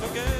Okay.